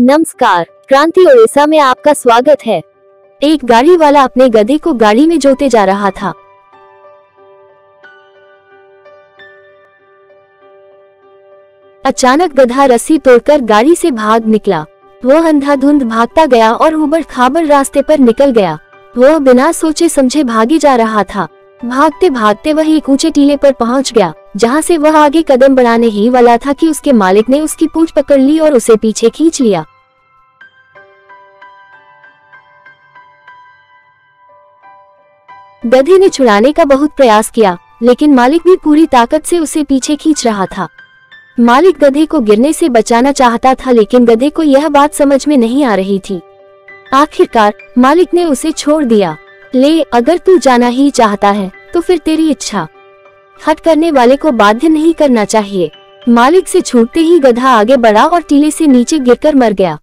नमस्कार, क्रांति ओडिशा में आपका स्वागत है। एक गाड़ी वाला अपने गधे को गाड़ी में जोते जा रहा था। अचानक गधा रस्सी तोड़कर गाड़ी से भाग निकला। वह अंधाधुंध भागता गया और उबड़ खाबड़ रास्ते पर निकल गया। वह बिना सोचे समझे भागी जा रहा था। भागते भागते वह एक ऊँचे टीले पर पहुँच गया, जहाँ से वह आगे कदम बढ़ाने ही वाला था कि उसके मालिक ने उसकी पूंछ पकड़ ली और उसे पीछे खींच लिया। गधे ने छुड़ाने का बहुत प्रयास किया, लेकिन मालिक भी पूरी ताकत से उसे पीछे खींच रहा था। मालिक गधे को गिरने से बचाना चाहता था, लेकिन गधे को यह बात समझ में नहीं आ रही थी। आखिरकार, मालिक ने उसे छोड़ दिया। ले, अगर तू जाना ही चाहता है तो फिर तेरी इच्छा। हट करने वाले को बाध्य नहीं करना चाहिए। मालिक से छूटते ही गधा आगे बढ़ा और टीले से नीचे गिरकर मर गया।